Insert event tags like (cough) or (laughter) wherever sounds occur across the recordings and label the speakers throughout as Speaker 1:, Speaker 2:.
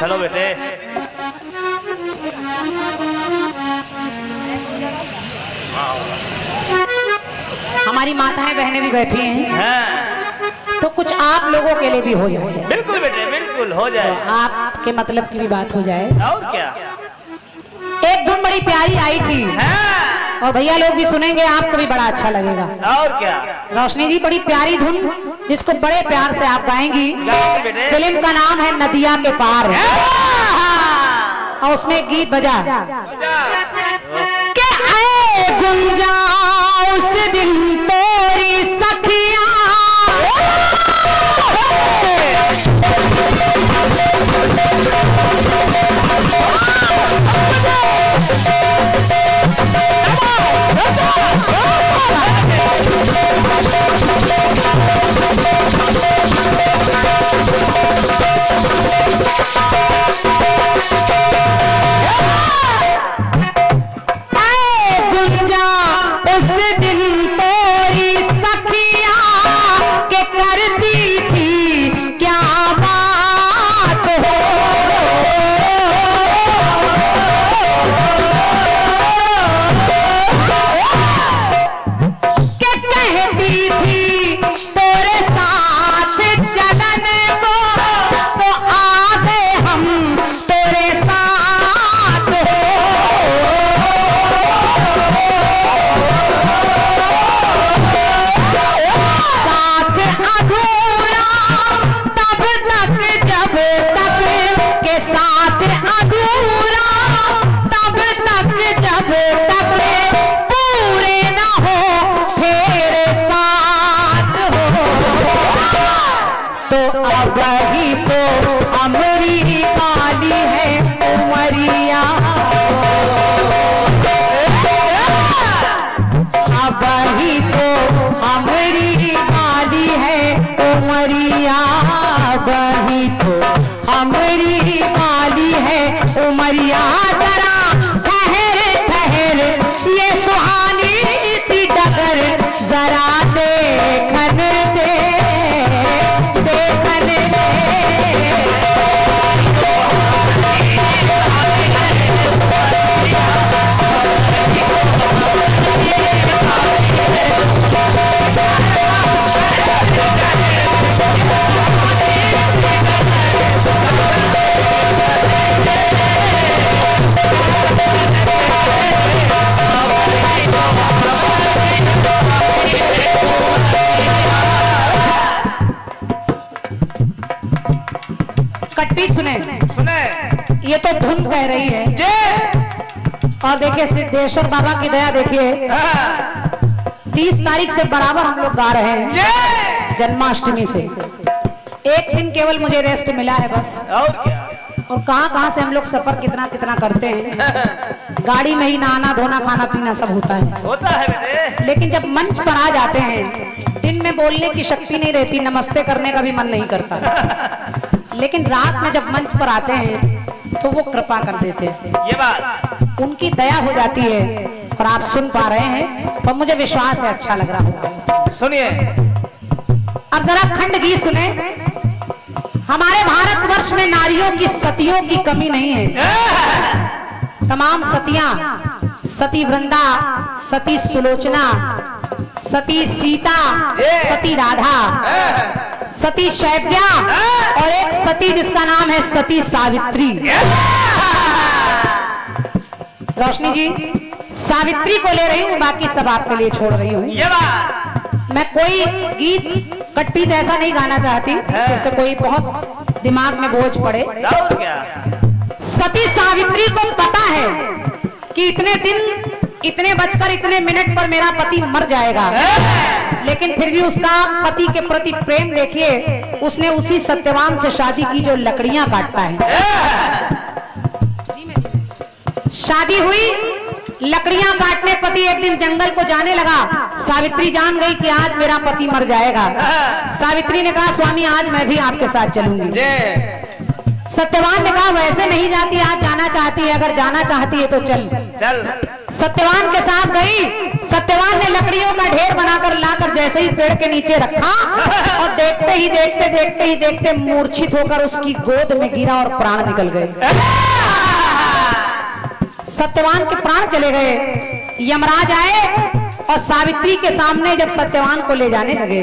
Speaker 1: चलो बेटे।
Speaker 2: हमारी माताएँ बहनें भी बैठी हैं।
Speaker 1: हाँ।
Speaker 2: तो कुछ आप लोगों के लिए भी हो जाए।
Speaker 1: बिल्कुल बेटे बिल्कुल हो जाए।
Speaker 2: तो आपके मतलब की भी बात हो जाए।
Speaker 1: और क्या?
Speaker 2: एक धुन बड़ी प्यारी आई थी।
Speaker 1: हाँ।
Speaker 2: और भैया लोग भी सुनेंगे आपको भी बड़ा अच्छा लगेगा।
Speaker 1: और क्या?
Speaker 2: रोशनी जी बड़ी प्यारी धुन जिसको बड़े प्यार से आप गाएँगी। फ़िल्म का नाम है नदिया के पार।
Speaker 1: हाँ।
Speaker 2: और उसमें गीत बजा। के आए गुंजा उस दिन तेरी कट्टी सुने।
Speaker 1: सुने
Speaker 2: ये तो धुन कह रही है।
Speaker 1: ये
Speaker 2: और देखिए सिद्धेश्वर बाबा की दया देखिए। तीस तारीख से बराबर हम लोग गा रहे हैं। जन्माष्टमी से। एक दिन केवल मुझे रेस्ट मिला है बस।
Speaker 1: और क्या?
Speaker 2: और कहाँ कहाँ से हम लोग सफ़र कितना कितना करते हैं? गाड़ी में ही नहाना धोना खाना पीना सब होता है।
Speaker 1: होता है बेटे।
Speaker 2: लेकिन जब मंच पर आ जाते हैं दिन में बोलने की शक्ति नहीं रहती नमस्ते करने का भी मन नहीं करता। लेकिन रात में जब मंच पर आते हैं तो वो कृपा कर देते हैं।
Speaker 1: ये बात।
Speaker 2: उनकी दया हो जाती है और आप सुन पा रहे हैं तो मुझे विश्वास है अच्छा लग रहा होगा।
Speaker 1: सुनिए।
Speaker 2: अब जरा खंड गीत सुने। हमारे भारतवर्ष में नारियों की सतियों की कमी नहीं है। तमाम सतियाँ सती वृंदा सती सुलोचना सती सीता सती राधा। सती शैव्या और एक सती जिसका नाम है सती सावित्री। रोशनी जी सावित्री को ले रही हूँ बाकी सब आपके लिए छोड़ रही हूँ। मैं कोई गीत कटपीत ऐसा नहीं गाना चाहती जिससे कोई बहुत दिमाग में बोझ पड़े। सती सावित्री को पता है कि इतने दिन इतने बजकर इतने मिनट पर मेरा पति मर जाएगा। लेकिन फिर भी उसका पति के प्रति प्रेम देखिए उसने उसी सत्यवान से शादी की जो लकड़ियाँ काटता है। शादी हुई लकड़ियाँ काटने पति एक दिन जंगल को जाने लगा। सावित्री जान गई कि आज मेरा पति मर जाएगा। सावित्री ने कहा स्वामी आज मैं भी आपके साथ चलूँगी। सत्यवान ने कहा वैसे नहीं जाती आज जाना चाहती है अगर जाना चाहती है तो चल।
Speaker 1: चल।
Speaker 2: सत्यवान के साथ गई। सत्यवान ने लकड़ियों का ढेर बनाकर लाकर जैसे ही पेड़ के नीचे रखा और देखते ही देखते देखते ही देखते मूर्छित होकर उसकी गोद में गिरा और प्राण निकल गए। सत्यवान के प्राण चले गए। यमराज आए और सावित्री के सामने जब सत्यवान को ले जाने लगे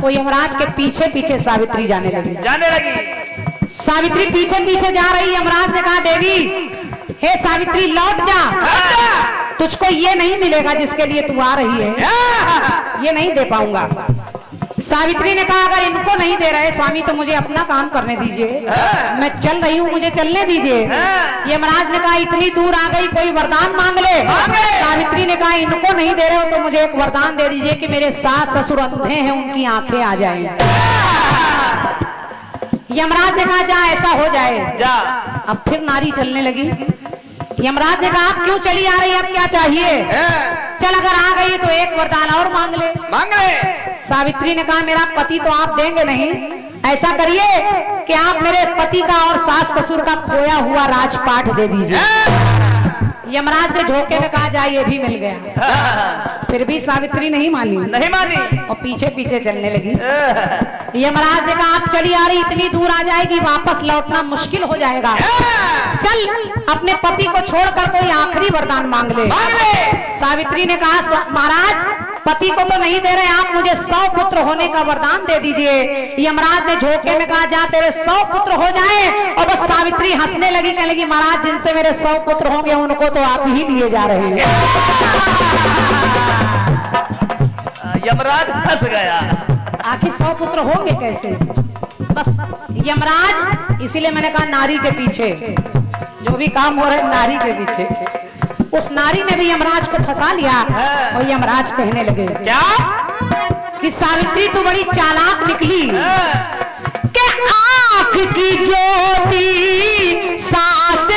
Speaker 2: तो यमराज के पीछे पीछे सावित्री जाने लगी।
Speaker 1: जाने लगी।
Speaker 2: सावित्री पीछे पीछे जा रही। यमराज ने कहा देवी हे सावित्री लौट जा। तुझको ये नहीं मिलेगा जिसके लिए तू आ रही है। ये नहीं दे पाऊँगा। सावित्री ने कहा अगर इनको नहीं दे रहे स्वामी तो मुझे अपना काम करने दीजिए। मैं चल रही हूँ मुझे चलने दीजिए। यमराज ने कहा इतनी दूर आ गई कोई वरदान मांग ले। सावित्री ने कहा इनको नहीं दे रहे हो तो मुझे एक वरदान दे दीजिए कि मेरे सास ससुर अंधे हैं उनकी आँखें आ जाए। यमराज ने कहा जा ऐसा हो जाए।
Speaker 1: जा।
Speaker 2: अब फिर नारी चलने लगी। यमराज ने कहा आप क्यों चली आ रही है? अब क्या चाहिए? चल अगर आ गई तो एक वरदान और मांग ले।
Speaker 1: मांग ले।
Speaker 2: सावित्री ने कहा मेरा पति तो आप देंगे नहीं। ऐसा करिए कि आप मेरे पति का और सास ससुर का खोया हुआ राजपाट दे दीजिए। यमराज से झोंके में कहा जाए ये भी मिल गया। फिर भी सावित्री नहीं मानी।
Speaker 1: नहीं मानी।
Speaker 2: और पीछे पीछे चलने लगी। यमराज ने कहा आप चली आ रही इतनी दूर आ जाएगी वापस लौटना मुश्किल हो जाएगा। चल अपने पति को छोड़कर कोई आखिरी वरदान मांग ले। सावित्री ने कहा महाराज पति को तो नहीं दे रहे आप मुझे सौ पुत्र होने का वरदान दे दीजिए। यमराज ने झोंके में कहा जा तेरे सौ पुत्र हो जाए। और बस सावित्री हंसने लगी कहने लगी महाराज जिनसे मेरे सौ पुत्र होंगे उनको तो आप ही लिए जा रहे हैं। (laughs)
Speaker 1: यमराज फंस गया।
Speaker 2: आखिर सौ पुत्र होंगे कैसे? बस यमराज इसीलिए मैंने कहा नारी के पीछे। जो भी काम हो रहा है नारी के पीछे। उस नारी ने भी यमराज को फंसा लिया और यमराज कहने लगे
Speaker 1: क्या?
Speaker 2: कि सावित्री तो बड़ी चालाक निकली। के आँख की ज्योति सास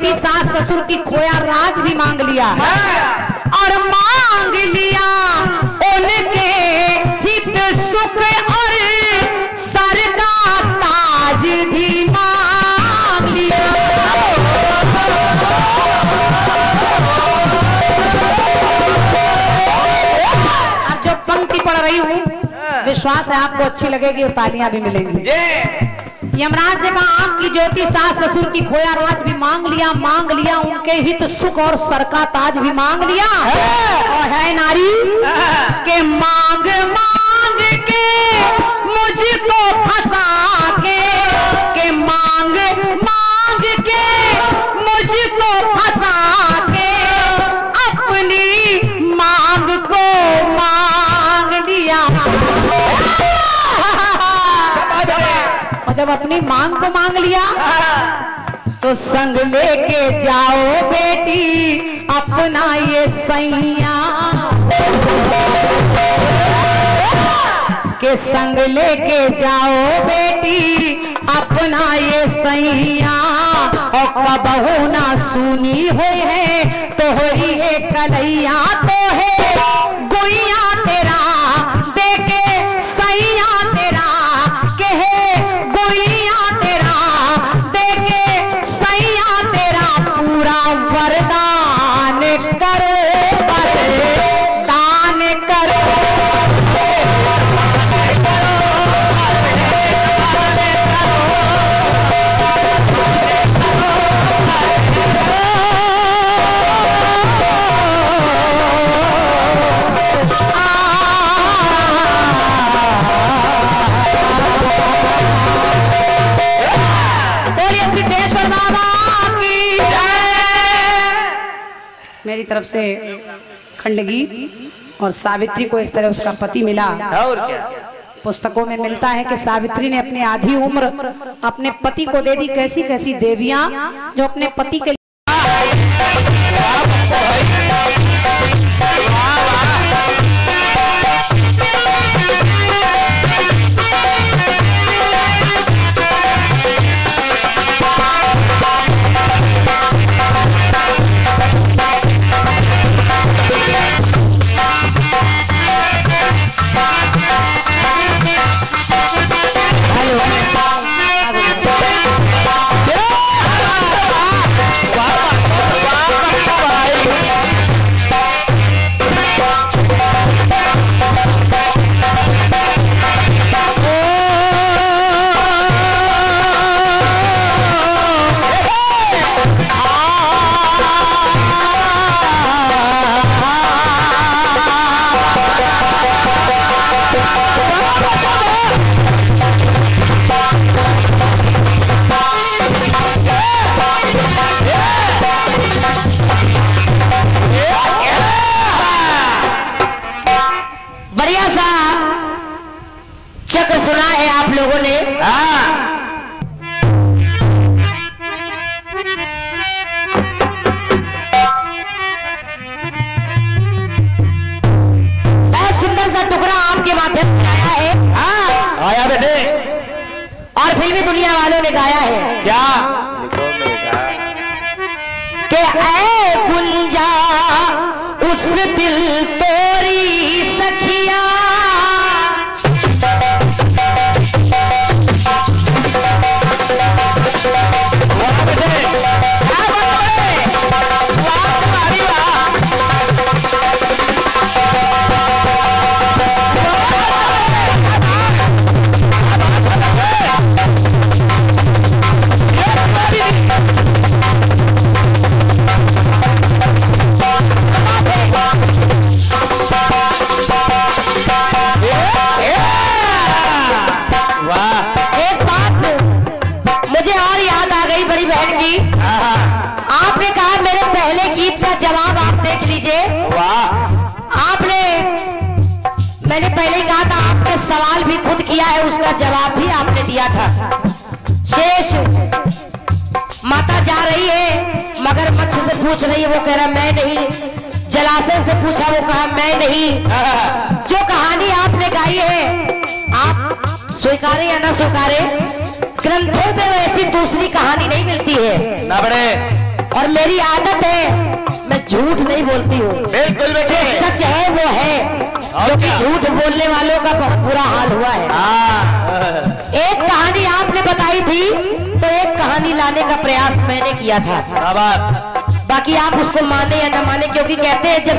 Speaker 2: ज्योति सास ससुर की खोया राज भी मांग लिया। और मांग लिया उनके हित, सुख और सर का ताज भी मांग लिया। अब जो पंक्ति पढ़ रही हूँ, विश्वास है आपको अच्छी लगेगी और तालियाँ भी मिलेंगी। यमराज ने कहा आपकी ज्योति सास ससुर की खोया राज भी मांग लिया मांग लिया उनके हित सुख और सर का ताज भी मांग लिया। और है नारी के मांग मांग जब अपनी मांग को मांग लिया तो संग लेके जाओ बेटी, अपना ये सैया। के संग लेके जाओ बेटी, अपना ये सैया। और कबहू ना सुनी हुई है, तोहरी ये कलैया तो है। बोलिए सिद्धेश्वर बाबा की मेरी तरफ़ से खंडगी और सावित्री को इस तरह उसका पति मिला।
Speaker 1: और क्या?
Speaker 2: पुस्तकों में मिलता है कि सावित्री ने अपनी आधी उम्र अपने पति को दे दी कैसी कैसी देवियाँ जो अपने पति के
Speaker 1: बेटे
Speaker 3: और फिल्मी दुनिया वालों ने गाया है।
Speaker 1: क्या?
Speaker 3: कि ऐ वो कह रहा मैं नहीं। जलाशय से पूछा वो कहा मैं नहीं। जो कहानी आपने गाई है आप स्वीकारे या ना स्वीकारे ग्रंथों में वैसी दूसरी कहानी नहीं मिलती है।
Speaker 1: ना बड़े।
Speaker 3: और मेरी आदत है मैं झूठ नहीं बोलती हूँ।
Speaker 1: बिल्कुल बेटे।
Speaker 3: सच है वो है। क्योंकि झूठ बोलने वालों का बहुत बुरा हाल हुआ है।
Speaker 1: हाँ।
Speaker 3: एक कहानी आपने बताई थी तो एक कहानी लाने का प्रयास मैंने किया था। बाकी आप उसको माने या ना माने क्योंकि कहते हैं जब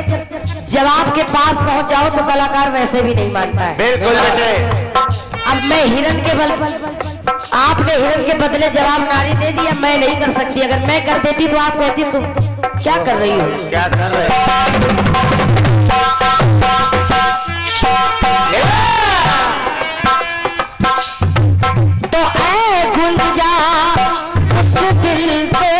Speaker 3: जवाब के पास पहुँच जाओ तो कलाकार वैसे भी नहीं मानता है।
Speaker 1: बिल्कुल बेटे।
Speaker 3: अब मैं हिरन के बल आपने हिरन के बदले जवाब नारी दे दिया मैं नहीं कर सकती। अगर मैं कर देती तो आप कहती तुम क्या कर रही हो?
Speaker 1: क्या कर रहे
Speaker 3: तो ऐ गुंजा उस दिल तोरी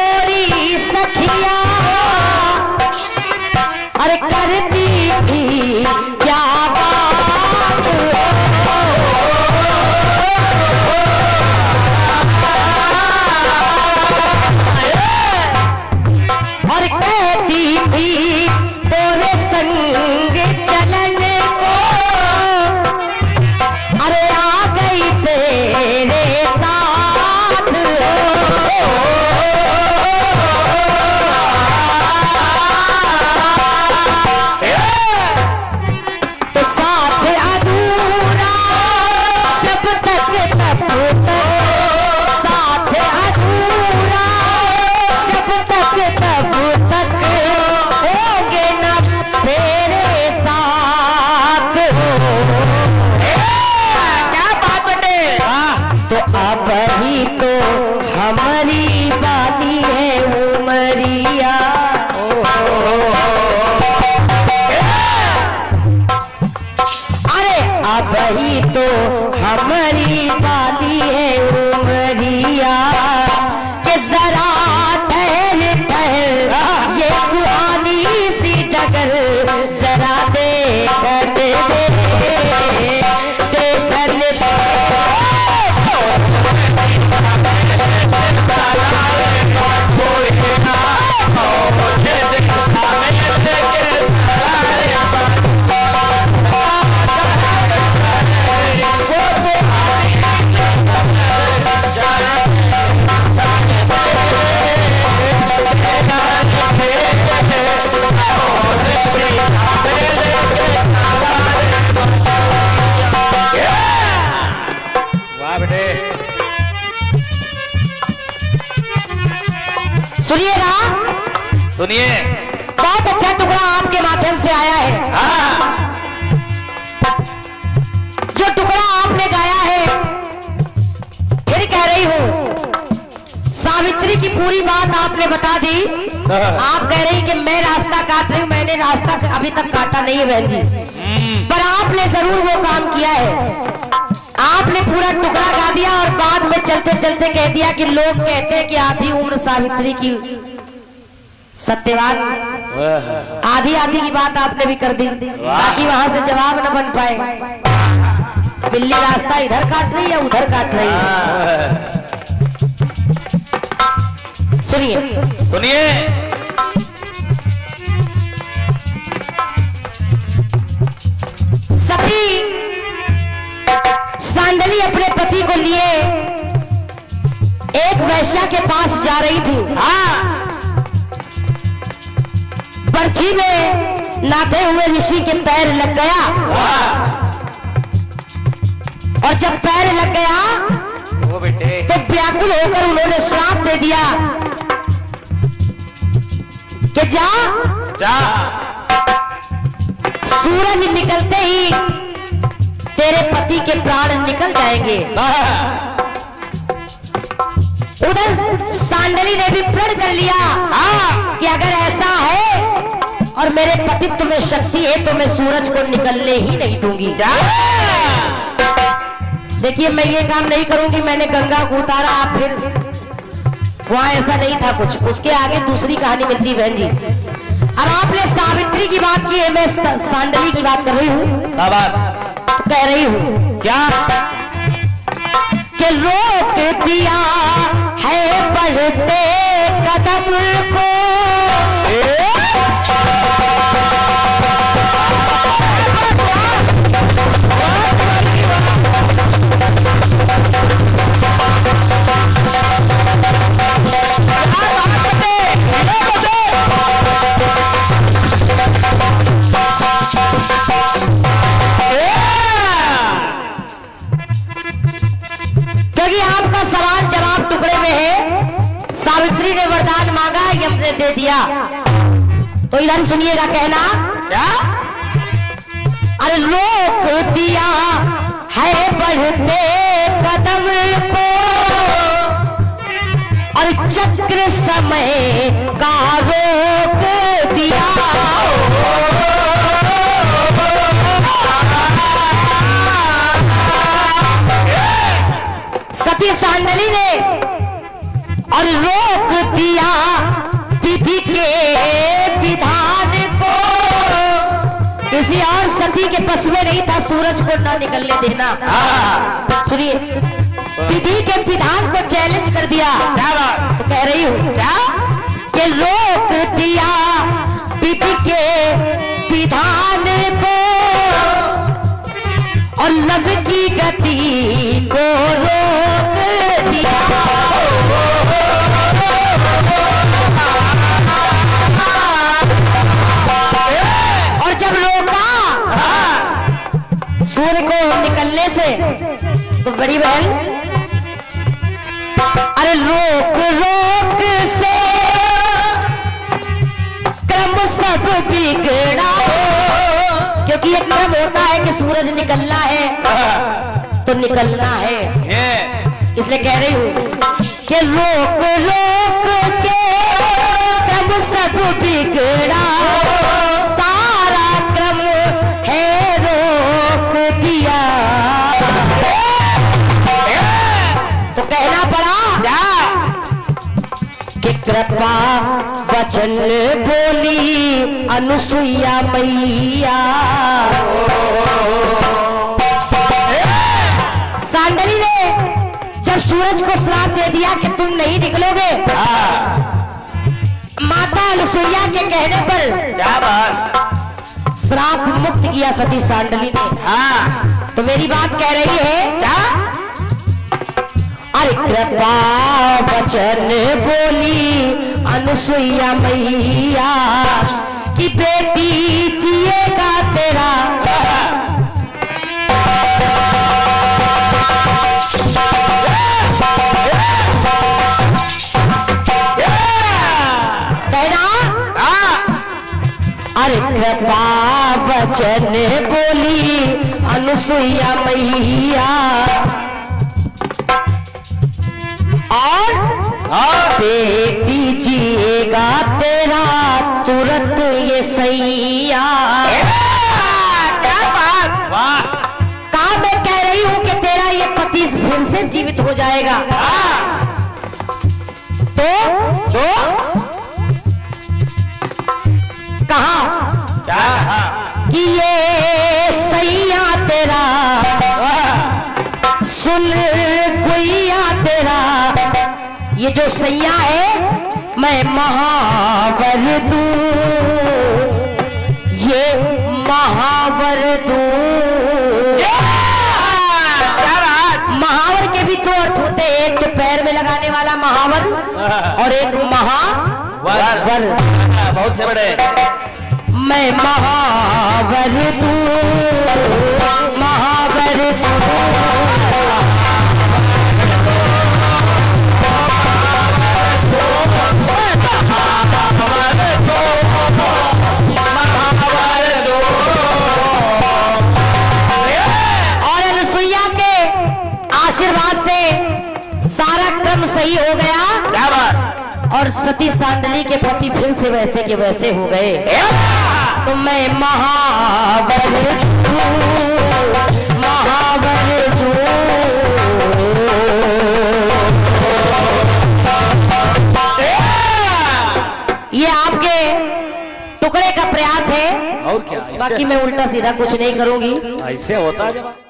Speaker 3: हमारी बाती सुनिएगा?
Speaker 1: सुनिए।
Speaker 3: बहुत अच्छा टुकड़ा आपके माध्यम से आया है।
Speaker 1: हाँ।
Speaker 3: जो टुकड़ा आपने गाया है फिर कह रही हूँ सावित्री की पूरी बात आपने बता दी। आप कह रही कि मैं रास्ता काट रही हूँ मैंने रास्ता अभी तक काटा नहीं है बहन जी।
Speaker 1: हम्म,
Speaker 3: पर आपने ज़रूर वो काम किया है। आपने पूरा टुकड़ा गा दिया और बाद में चलते चलते कह दिया कि लोग कहते हैं कि आधी उम्र सावित्री की सत्यवान
Speaker 1: वाह,
Speaker 3: आधी आधी की बात आपने भी कर दी ताकि वहाँ से जवाब न बन पाए। बिल्ली रास्ता इधर काट रही है उधर काट रही है। सुनिए।
Speaker 1: सुनिए।
Speaker 3: सती सांडली अपने पति को लिए एक वैश्या के पास जा रही थी।
Speaker 1: हाँ।
Speaker 3: बर्छी में नाते हुए ऋषि के पैर लग गया। और जब पैर लग गया तो व्याकुल होकर उन्होंने श्राप दे दिया कि जा।
Speaker 1: जा।
Speaker 3: सूरज निकलते ही तेरे पति के प्राण निकल जाएँगे। उधर सांडली ने भी प्रण कर लिया हाँ कि अगर ऐसा है और मेरे पति तुम्हें शक्ति है तो मैं सूरज को निकलने ही नहीं दूँगी। देखिए मैं ये काम नहीं करूँगी मैंने गंगा को उतारा आप फिर वहाँ ऐसा नहीं था कुछ। उसके आगे दूसरी कहानी मिलती बहन जी। अब आपने सावित्री की बात की है मैं सांडली की बात कर रही हूँ। कह रही हूँ
Speaker 1: क्या?
Speaker 3: कि रोक दिया इधर सुनिएगा कहना?
Speaker 1: क्या?
Speaker 3: अरे रोक दिया है बढ़ते कदम को। और चक्र समय का सती के बस में नहीं था सूरज को ना निकलने देना।
Speaker 1: हाँ।
Speaker 3: सुनिए विधि के विधान को चैलेंज कर दिया। तो कह रही हूँ क्या? कि रोक दिया विधि के विधान को और लव की गति को रोक दिया। तो बड़ी बहन। अरे रोक रोक से। क्रम सब बिगड़ा। क्योंकि एक क्रम होता है कि सूरज निकलना है तो निकलना है। इसलिए कह रही हूँ कि रोक रोक के क्रम सब बिगड़ा। वचन बोली अनुसुईया मैया। सांडली ने जब सूरज को श्राप दे दिया कि तुम नहीं निकलोगे माता अनुसुईया के कहने पर
Speaker 1: क्या बात?
Speaker 3: श्राप मुक्त किया सती सांडली ने।
Speaker 1: हाँ।
Speaker 3: तो मेरी बात कह रही है क्या? अरे कृपा वचन बोली अनुसुईया मैया की बेटी जिएगा तेरा। अरे कृपा वचन बोली अनुसुईया मैया। और,
Speaker 1: और?
Speaker 3: देख दीजिएगा तेरा तुरंत ये सैया। कहा मैं कह रही हूँ कि तेरा ये पति फिर से जीवित हो जाएगा। तो
Speaker 1: तो
Speaker 3: कहा कि ये सैया तेरा, सुन गुइया तेरा, ये जो सैया है महावर दू। ये महावर
Speaker 1: शाबाश
Speaker 3: महावर के भी दो अर्थ होते हैं। एक तो पैर में लगाने वाला महावर और एक महावर।
Speaker 1: बहुत से बड़े।
Speaker 3: मैं महावर तू महावर दू। सती सांडली के पति फिर से वैसे के वैसे हो गए। तो मैं महावर महावर ये आपके टुकड़े का प्रयास है।
Speaker 1: और क्या
Speaker 3: बाकी मैं उल्टा सीधा कुछ नहीं करूँगी।
Speaker 1: ऐसे होता है